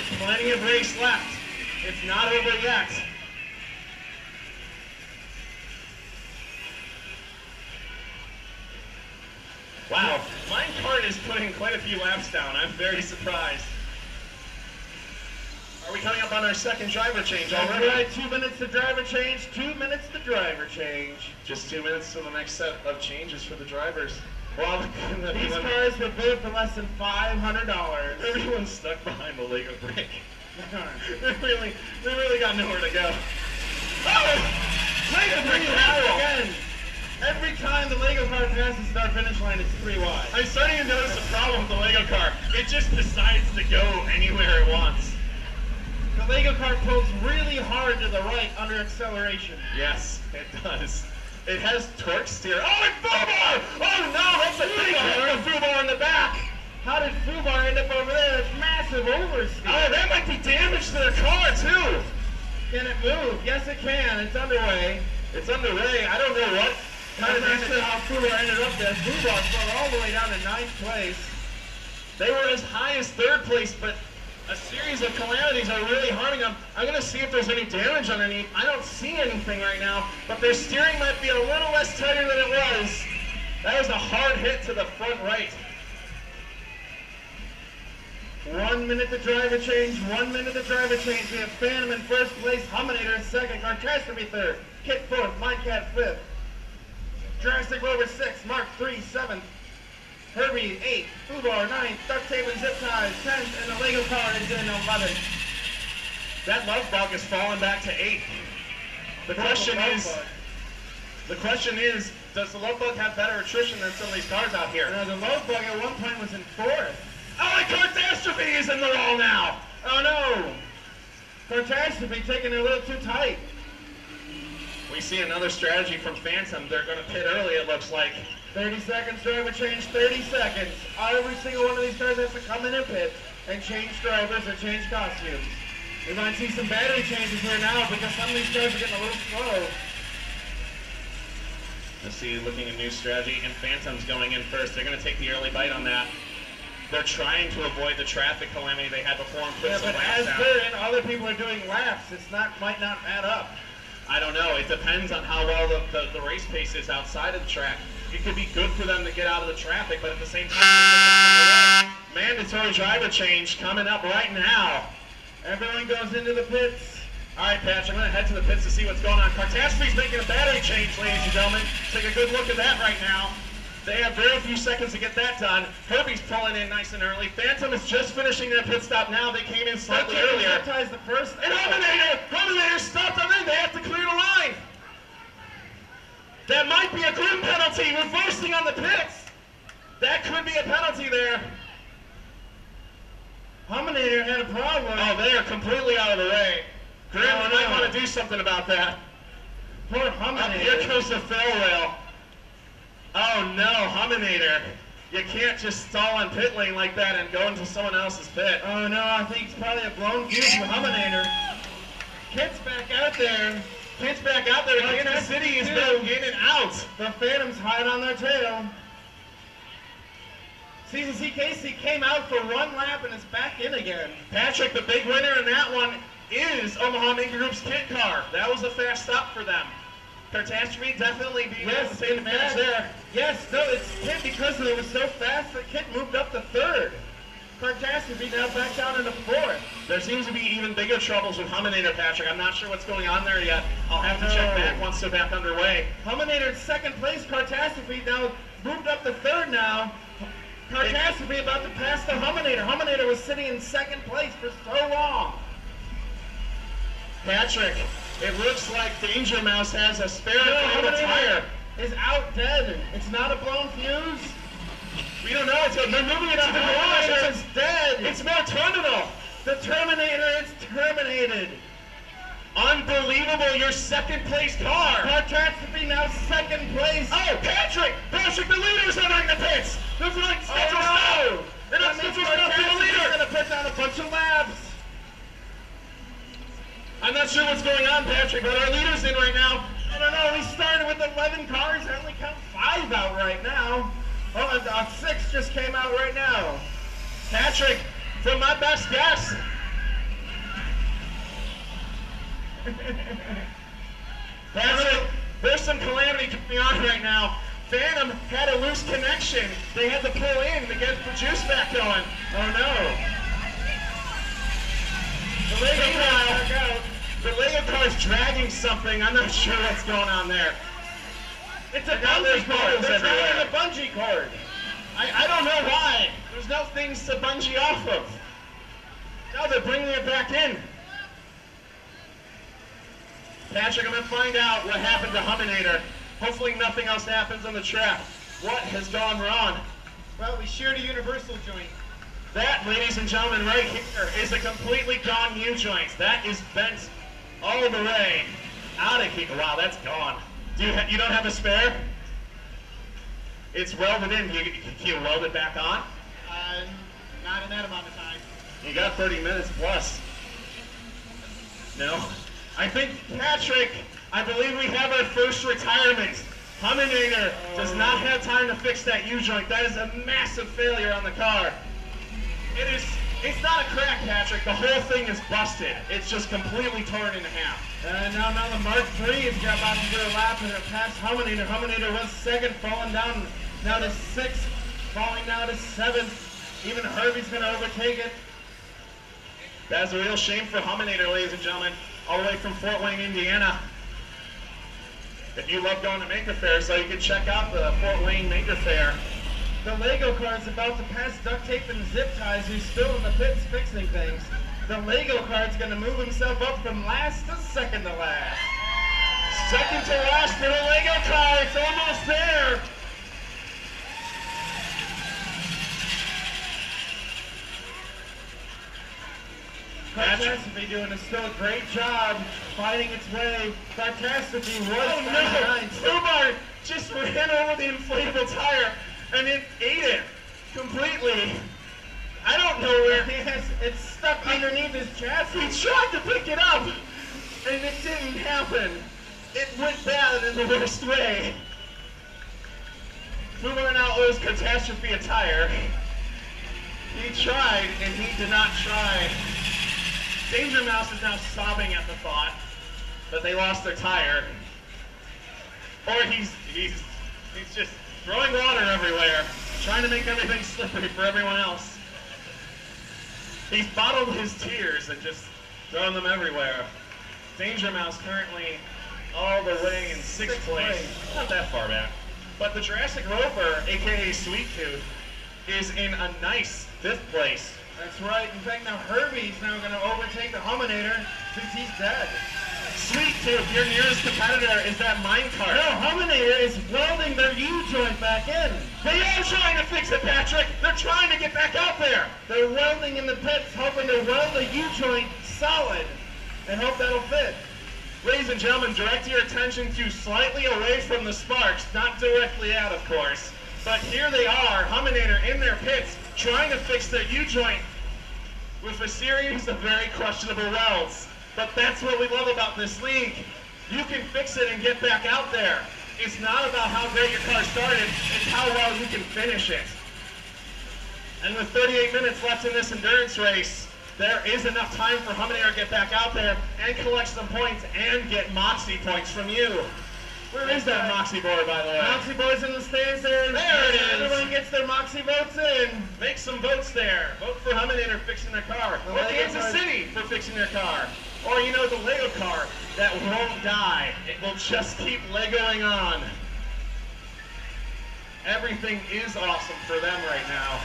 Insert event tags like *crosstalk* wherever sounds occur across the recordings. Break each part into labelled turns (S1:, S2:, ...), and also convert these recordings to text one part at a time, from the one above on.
S1: There's plenty of race left. It's not over yet. Wow, Minecart is putting quite a few laps down. I'm very surprised. Are we coming up on our second driver change already?
S2: right, two minutes to driver change, two minutes to driver change.
S1: Just two minutes to the next set of changes for the drivers. Well,
S2: These cars were built for less than $500.
S1: everyone's stuck behind the Lego brick. *laughs* they really, they really got nowhere to go. Oh! Lego brick
S2: again. Every time the Lego car passes the start finish line, it's three wide.
S1: I'm starting to notice a problem with the Lego car. It just decides to go anywhere it wants.
S2: The Lego car pulls really hard to the right under acceleration.
S1: Yes, it does. It has torque steer. Oh, and Fubar! Oh no, that's a to Fubar in the back.
S2: How did Fubar end up over there? That's massive oversteer.
S1: Oh, that might be damage to their car too.
S2: Can it move? Yes, it can. It's underway.
S1: It's underway. I don't know what kind of
S2: sure how Fubar ended up there. Fubar fell all the way down to ninth place.
S1: They were as high as third place, but a series of calamities are really harming them. I'm going to see if there's any damage underneath. I don't see anything right now, but their steering might be a little less tighter than it was. That was a hard hit to the front right.
S2: One minute to driver change, one minute to driver change. We have Phantom in first place, Huminator in second, Catastrophe third, Kit fourth, Mindcat fifth, Jurassic Rover sixth, Mark three seventh, Herbie eighth, Fubar ninth, Duct Tape and Zip Ties 10, and the Lego car is in eleventh.
S1: That love bug has fallen back to 8. The question is,
S2: Bug.
S1: the question is, does the love bug have better attrition than some of these cars out here?
S2: Now the Love Bug at one point was in fourth.
S1: Oh, and Catastrophe is in the wall now.
S2: Oh no! Catastrophe taking it a little too tight.
S1: We see another strategy from Phantom. They're going to pit early, it looks like.
S2: 30 seconds, driver change, 30 seconds. Every single one of these cars has to come in and pit and change drivers or change costumes. We might see some battery changes here now because some of these cars are getting a little slow.
S1: Let's see, looking at new strategy, and Phantom's going in first. They're going to take the early bite on that. They're trying to avoid the traffic calamity they had before and put
S2: Yeah,
S1: some
S2: but
S1: laps
S2: as they're in, other people are doing laps. It's not might not add up.
S1: I don't know. It depends on how well the, the, the race pace is outside of the track. It could be good for them to get out of the traffic, but at the same time, they get back on the mandatory driver change coming up right now.
S2: Everyone goes into the pits.
S1: All right, Patch, I'm going to head to the pits to see what's going on. Catastrophe's making a battery change, ladies and gentlemen. Take a good look at that right now. They have very few seconds to get that done. Herbie's pulling in nice and early. Phantom is just finishing their pit stop now. They came in slightly earlier.
S2: The first.
S1: And Huminator! Huminator stopped them in. They have to clear the line. That might be a grim penalty. Reversing on the pits. That could be a penalty there.
S2: Huminator had a problem.
S1: Oh, they are completely out of the way. Grim,
S2: Oh,
S1: you might
S2: no.
S1: want to do something about that.
S2: Poor
S1: Up
S2: Huminator.
S1: here goes the rail. Oh no, Huminator. You can't just stall on pit lane like that and go into someone else's pit.
S2: Oh no, I think it's probably a blown fuse from Huminator. Kit's back out there.
S1: Pitch back out there.
S2: Well, the
S1: City is both in and out.
S2: The Phantoms hide on their tail. CCC Casey came out for one lap and is back in again.
S1: Patrick, the big winner in that one is Omaha Maker Group's kit car. That was a fast stop for them. Catastrophe definitely being able
S2: Yes,
S1: to take advantage there.
S2: Yes, no, it's Kit because it was so fast that Kit moved up to third. Catastrophe now back down into fourth.
S1: There seems to be even bigger troubles with Huminator, Patrick. I'm not sure what's going on there yet. I'll have to check back once they're back underway.
S2: Huminator in second place, Catastrophe now moved up to third now. Catastrophe about to pass the Huminator. Huminator was sitting in second place for so long.
S1: Patrick, it looks like Danger Mouse has a spare
S2: No,
S1: tire.
S2: is out dead. It's not a blown fuse.
S1: We don't know. It's, they're moving it to the garage. It's,
S2: dead.
S1: it's more terminal.
S2: The Terminator is terminated.
S1: Unbelievable. Your second place car.
S2: Catastrophe now second place.
S1: Oh, Patrick! Patrick, the leader's entering the pits! There's like
S2: Oh, no.
S1: stop! And
S2: That
S1: that's
S2: means
S1: schedule stop to the leader!
S2: gonna put down a bunch of laps.
S1: I'm not sure what's going on, Patrick, but our leader's in right now.
S2: I don't know. We started with 11 cars. I only count five out right now. Oh, uh, six just came out right now.
S1: Patrick, from my best guess, *laughs* it. There's some calamity going on right now. Phantom had a loose connection. They had to pull in to get the juice back going. Oh no. The Lego car, the Lego car's dragging something. I'm not sure what's going on there.
S2: It's a
S1: And now there's
S2: bungee cord. They're
S1: everywhere.
S2: a bungee cord.
S1: I, I don't know why. There's no things to bungee off of. Now they're bringing it back in. Patrick, I'm going to find out what happened to Huminator. Hopefully nothing else happens on the track. What has gone wrong?
S2: Well, we shared a universal joint.
S1: That, ladies and gentlemen, right here is a completely gone U-joint. That is bent all the way out of here. Wow, that's gone. Do you, ha- you don't have a spare? It's welded in. You, you weld it back on?
S2: Uh, not in that amount of time.
S1: You got 30 minutes plus. No? I think, Patrick, I believe we have our first retirement. Huminator does not have time to fix that U-joint. That is a massive failure on the car. It is, it's not a crack, Patrick. The whole thing is busted. It's just completely torn in half.
S2: Uh, now, now the Mark III has got about to do a lap and it passed Huminator. Huminator was second, falling down now to sixth, falling now to seventh. Even Herbie's going to overtake it.
S1: That's a real shame for Huminator, ladies and gentlemen. All the way from Fort Wayne, Indiana. If you love going to Maker Faire, so you can check out the Fort Wayne Maker Faire.
S2: The Lego car is about to pass duct tape and zip ties who's still in the pits fixing things. The Lego car is going to move himself up from last to second to last.
S1: Second to last for the Lego car. It's almost there.
S2: Catastrophe doing a still great job fighting its way. Catastrophe was
S1: Oh no! Fubar just ran over the inflatable tire and it ate it completely. I don't know where he
S2: Yes, it's stuck underneath his chassis.
S1: He tried to pick it up and it didn't happen. It went bad in the worst way. Fubar now owes Catastrophe a tire. He tried and he did not try. Danger Mouse is now sobbing at the thought that they lost their tire. Or he's he's he's just throwing water everywhere, trying to make everything slippery for everyone else. He's bottled his tears and just thrown them everywhere. Danger Mouse currently all the way in sixth
S2: Sixth
S1: place.
S2: place.
S1: Not that far back. But the Jurassic Rover, aka Sweet Tooth, is in a nice fifth place.
S2: That's right. In fact, now Herbie's now going to overtake the Huminator since he's dead.
S1: Sweet Tooth, your nearest competitor is that minecart.
S2: No, Huminator is welding their U-joint back in.
S1: They are trying to fix it, Patrick. They're trying to get back out there.
S2: They're welding in the pits, hoping to weld the U-joint solid and hope that'll fit.
S1: Ladies and gentlemen, direct your attention to slightly away from the sparks, not directly out, of course. But here they are, Huminator in their pits, trying to fix their U-joint with a series of very questionable welds. But that's what we love about this league. You can fix it and get back out there. It's not about how great your car started, it's how well you can finish it. And with 38 minutes left in this endurance race, there is enough time for Huminator to get back out there and collect some points and get Moxie points from you. Where is that Moxie board, by the way?
S2: Moxie boys in the stands there.
S1: There it is.
S2: Everyone gets their Moxie votes in.
S1: Make some votes there. Vote for Huminator fixing their car.
S2: The
S1: or Kansas City for fixing their car. Or, you know, the Lego car that won't die. It will just keep Legoing on. Everything is awesome for them right now.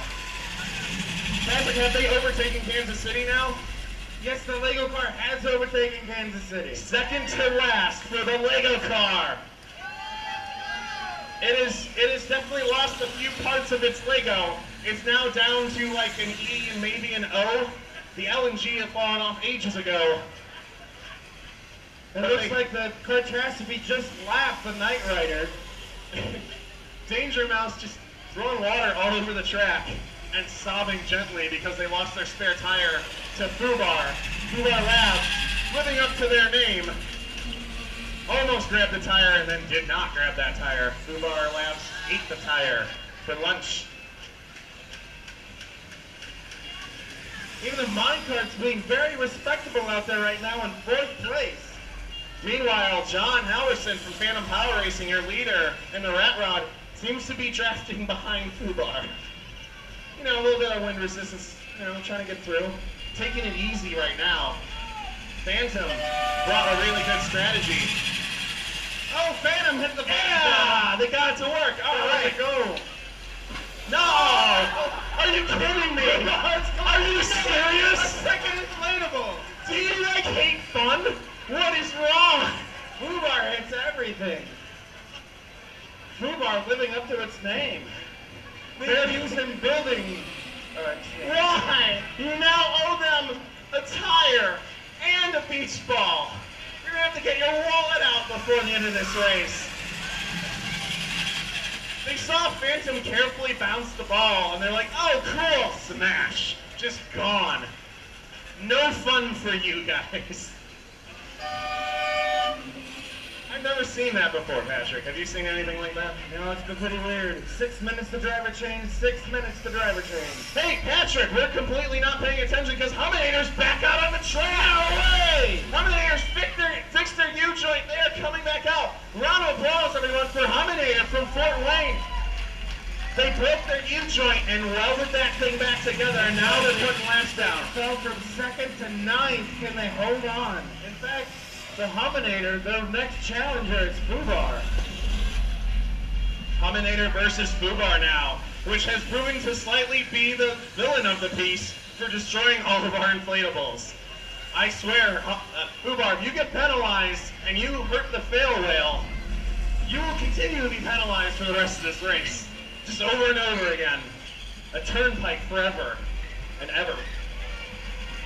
S1: Patrick, have they overtaken Kansas City now?
S2: Yes, the Lego car has overtaken Kansas City.
S1: Second to last for the Lego car. It is it has definitely lost a few parts of its Lego. It's now down to like an E and maybe an O. The L and G have fallen off ages ago.
S2: It looks like the catastrophe just laughed the Knight Rider. *laughs*
S1: Danger Mouse just throwing water all over the track and sobbing gently because they lost their spare tire to Fubar. Fubar Labs, living up to their name, almost grabbed the tire and then did not grab that tire. Fubar Labs ate the tire for lunch.
S2: Even the minecart's being very respectable out there right now in fourth place.
S1: Meanwhile, John Halverson from Phantom Power Racing, your leader in the Rat Rod, seems to be drafting behind Fubar. You know, a little bit of wind resistance, you know, trying to get through. Taking it easy right now. Phantom brought a really good strategy.
S2: Oh, Phantom hit the button.
S1: Yeah, they got it to work. All
S2: All
S1: right.
S2: go.
S1: No! Are you kidding me? *laughs* Are you serious?
S2: second inflatable.
S1: Do you like hate fun? What is wrong?
S2: Fubar hits everything. Fubar living up to its name. Fairview's in building. Uh,
S1: Why? You now owe them a tire and a beach ball. You're gonna have to get your wallet out before the end of this race. They saw Phantom carefully bounce the ball and they're like, oh cool, smash. Just gone. No fun for you guys. I've never seen that before, Patrick. Have you seen anything like that?
S2: you know, it's been pretty weird. Six minutes to driver change, six minutes to driver change.
S1: Hey, Patrick, we're completely not paying attention because Huminator's back out on the track. No way! Huminator's fixed their, fixed their U-joint. They are coming back out. Round of applause, everyone, for Huminator from Fort Wayne. They broke their U-joint and welded that thing back together, and now they're putting laps down.
S2: Fell from second to ninth. Can they hold on? In fact, the Huminator, their next challenger is Fubar.
S1: Huminator versus Fubar now, which has proven to slightly be the villain of the piece for destroying all of our inflatables. I swear, uh, Fubar, if you get penalized and you hurt the fail whale, you will continue to be penalized for the rest of this race. Just over and over again. A turnpike forever and ever.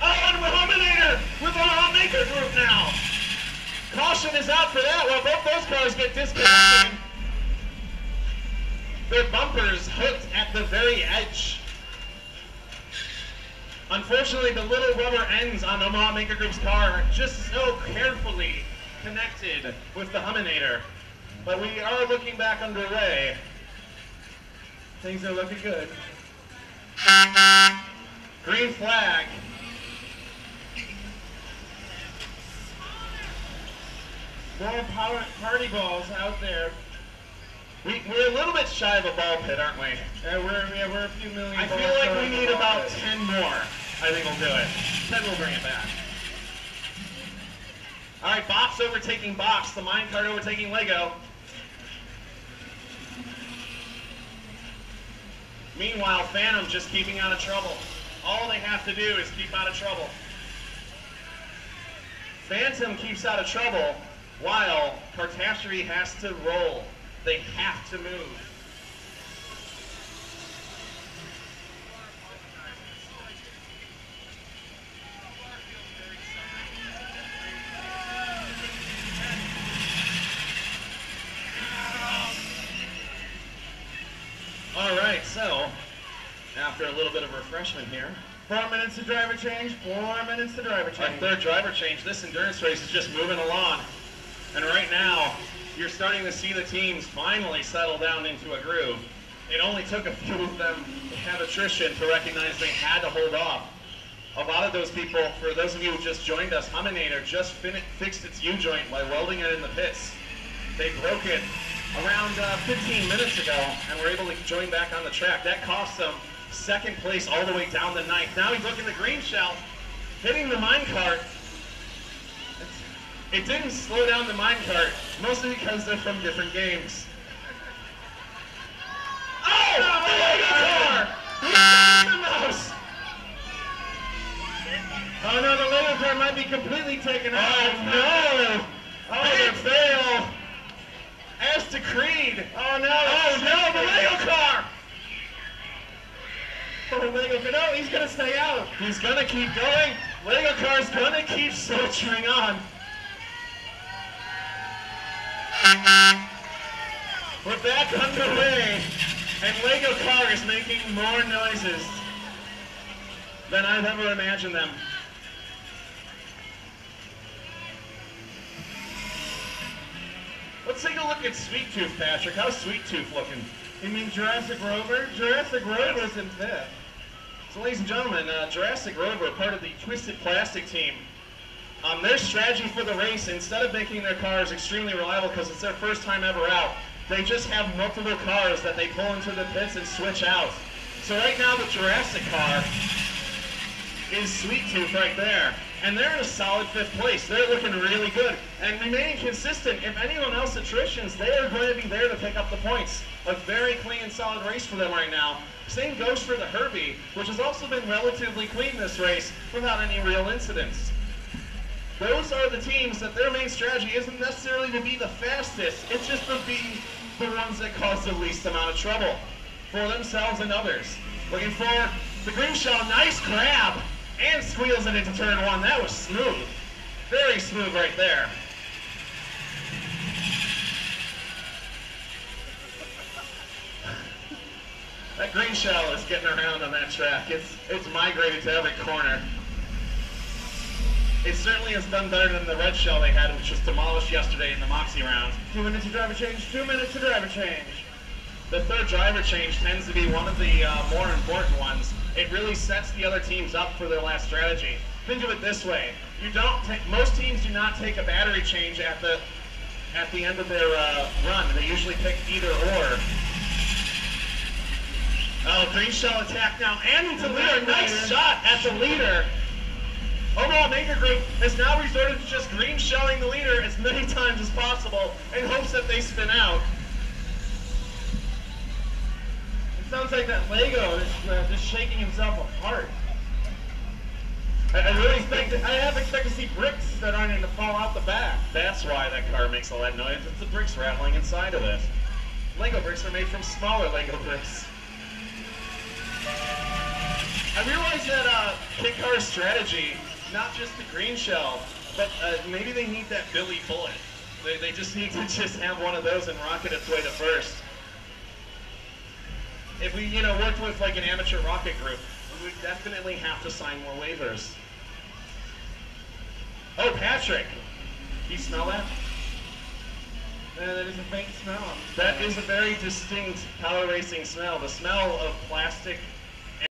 S1: Oh, and with Huminator with the Maker group now. Caution is out for that while both those cars get disconnected. Their bumpers hooked at the very edge. Unfortunately, the little rubber ends on Omaha Maker Group's car are just so carefully connected with the Huminator. But we are looking back underway.
S2: Things are looking good.
S1: Green flag.
S2: More power party balls out there.
S1: We, we're a little bit shy of a ball pit, aren't we?
S2: Yeah, we're yeah, we're a few million.
S1: I feel like we need about
S2: pit.
S1: 10 more. I think we'll do it. 10 will bring it back. All right, Box overtaking Box. The minecart overtaking Lego. Meanwhile, Phantom just keeping out of trouble. All they have to do is keep out of trouble. Phantom keeps out of trouble while Catastrophe has to roll. They have to move. Little bit of refreshment here,
S2: Four minutes to driver change. Four minutes to driver
S1: our
S2: change.
S1: third driver change. This endurance race is just moving along, and right now you're starting to see the teams finally settle down into a groove. It only took a few of them to have attrition to recognize they had to hold off. A lot of those people, for those of you who just joined us, Huminator just fin- fixed its U-joint by welding it in the pits. They broke it around uh, 15 minutes ago and were able to join back on the track. That cost them second place all the way down the ninth. Now he's looking the green shell, hitting the minecart. It didn't slow down the minecart, mostly because they're from different games. Oh! The Lego car! He's down the mouse!
S2: Oh no, the Lego car might be completely taken out.
S1: Oh no! Oh,
S2: Big
S1: the fail! As to Creed!
S2: Oh no!
S1: Oh no, the Lego car!
S2: Oh, Lego car. No, he's gonna stay out.
S1: He's gonna keep going. Lego car's gonna keep soldiering on. We're back underway, and Lego car is making more noises than I've ever imagined them. Let's take a look at Sweet Tooth, Patrick. How's Sweet Tooth looking?
S2: You mean Jurassic Rover? Jurassic Rover's in fifth.
S1: So, ladies and gentlemen, uh, Jurassic Rover, part of the Twisted Plastic team, Um, their strategy for the race, instead of making their cars extremely reliable because it's their first time ever out, they just have multiple cars that they pull into the pits and switch out. So right now the Jurassic car is Sweet Tooth right there. And they're in a solid fifth place. They're looking really good. And remaining consistent, if anyone else attritions, they are going to be there to pick up the points. A very clean solid race for them right now. Same goes for the Herbie, which has also been relatively clean this race without any real incidents. Those are the teams that their main strategy isn't necessarily to be the fastest, it's just to be the ones that cause the least amount of trouble for themselves and others. Looking for the green shell, nice grab, and squeals it into turn one. That was smooth. Very smooth right there. That green shell is getting around on that track. It's it's migrated to every corner. It certainly has done better than the red shell they had, which was demolished yesterday in the Moxie round.
S2: Two minutes to driver change, two minutes to driver change.
S1: The third driver change tends to be one of the uh, more important ones. It really sets the other teams up for their last strategy. Think of it this way: you don't take most teams do not take a battery change at the at the end of their uh, run. They usually pick either or. Oh, green shell attack now, and into the leader. Nice shot at the leader. Omaha Maker Group has now resorted to just green shelling the leader as many *laughs* times as possible in hopes that they spin out.
S2: It sounds like that Lego is uh, just shaking himself apart.
S1: I, I really
S2: Expect to, I have expect to see bricks starting to fall out the back.
S1: that's why that car makes all that noise. It's the bricks rattling inside of it. Lego bricks are made from smaller Lego bricks. I realize that uh, Kit Car's strategy, not just the green shell, but uh, maybe they need that Billy bullet. They, they just need to *laughs* just have one of those and rocket its way to first. If we, you know, worked with like an amateur rocket group, we would definitely have to sign more waivers. Oh, Patrick! Do you smell that?
S2: Uh, that is a faint smell.
S1: That is a very distinct power racing smell. The smell of plastic